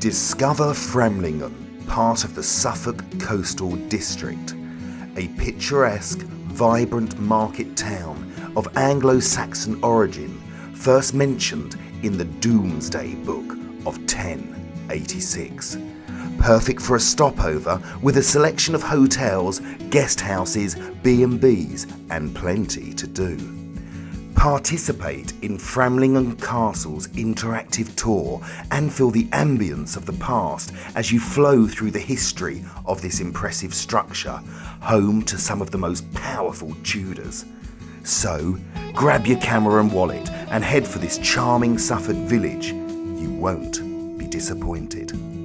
Discover Framlingham, part of the Suffolk Coastal District, a picturesque, vibrant market town of Anglo Saxon origin, first mentioned in the Domesday Book of 1086. Perfect for a stopover with a selection of hotels, guest houses, B&Bs and plenty to do. Participate in Framlingham Castle's interactive tour and feel the ambience of the past as you flow through the history of this impressive structure, home to some of the most powerful Tudors. So, grab your camera and wallet and head for this charming Suffolk village. You won't be disappointed.